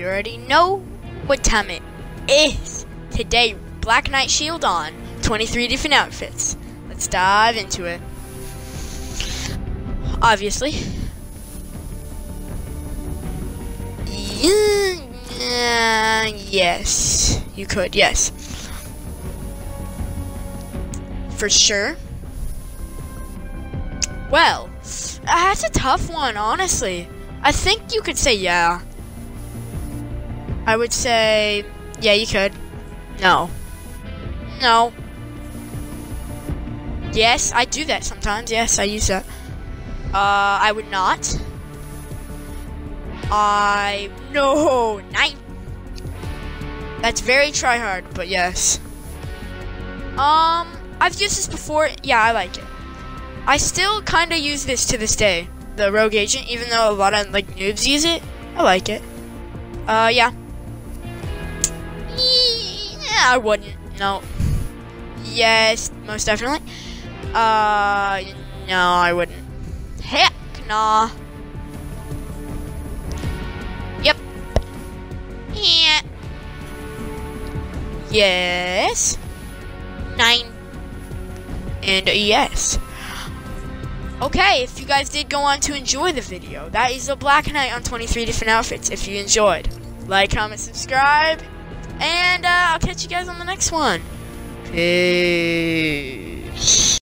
you already know what time it is. Today, Black Knight Shield on, 23 different outfits. Let's dive into it. Obviously. Yeah, yes, you could, yes. For sure. Well, that's a tough one, honestly. I think you could say yeah. I would say, yeah, you could. No. No. Yes, I do that sometimes. Yes, I use that. Uh, I would not. I no nine. That's very try hard, but yes. Um, I've used this before. Yeah, I like it. I still kind of use this to this day. The rogue agent, even though a lot of like noobs use it, I like it. Uh, yeah. I wouldn't. No. Yes, most definitely. Uh, no, I wouldn't. Heck, nah. Yep. Yeah. Yes. Nine. And yes. Okay, if you guys did go on to enjoy the video, that is a Black Knight on 23 different outfits. If you enjoyed, like, comment, subscribe, and uh, I'll catch you guys on the next one. Peace.